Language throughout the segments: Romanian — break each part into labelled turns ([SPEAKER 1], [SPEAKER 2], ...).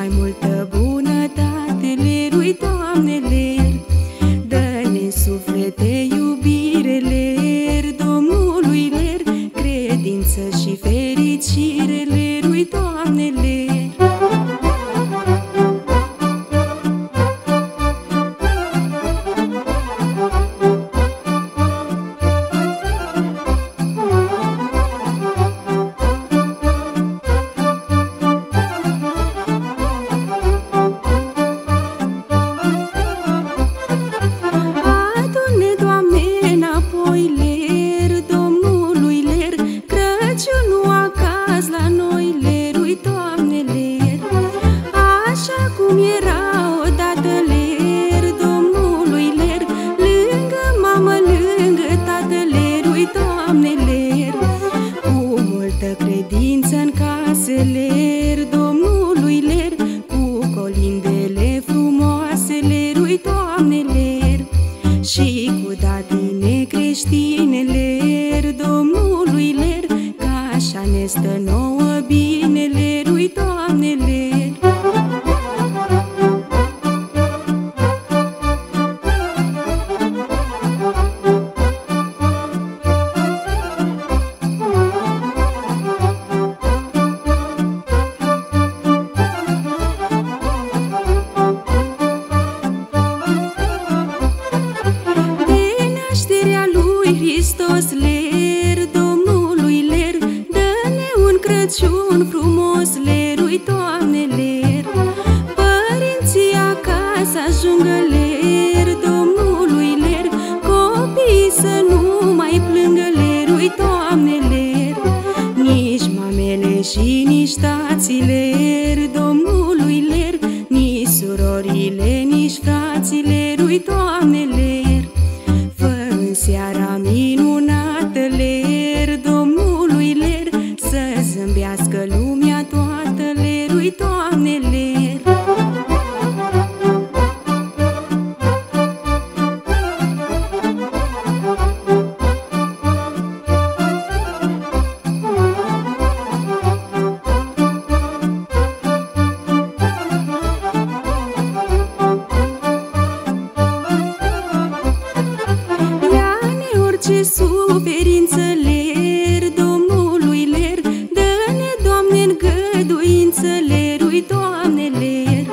[SPEAKER 1] mai multe. Mr. No. Lui Doamne ler. Părinții acasă ajungă ler Domnului ler. Copiii să nu mai plângă ler Lui Doamne ler. Nici mamele și nici tații ler Domnului ler. Nici surorile, nici frațile Lui Doamne ler. Fă în seara minunată ler ler Lui Doamne ler. Ia-ne orice suferință ler Domnului ler. Dă-ne, Doamne, îngăduință ler Ui, Doamne, ler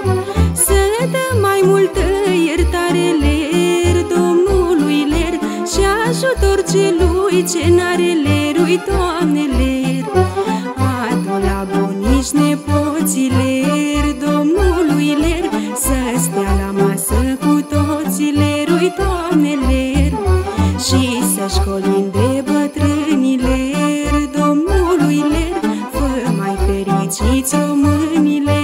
[SPEAKER 1] Să dă mai multă iertare ler Domnului ler Și ajutor celui ce n-are ler Ui, Doamne, ler. Adu la bunici nepoții ler Domnului ler Să stea la masă cu toții ler Ui, Doamne, ler. Și să-și colinde bătrânile Domnului ler Fă mai fericiți românile